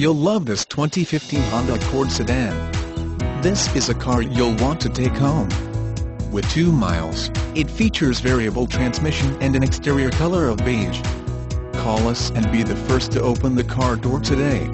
You'll love this 2015 Honda Accord sedan. This is a car you'll want to take home. With 2 miles, it features variable transmission and an exterior color of beige. Call us and be the first to open the car door today.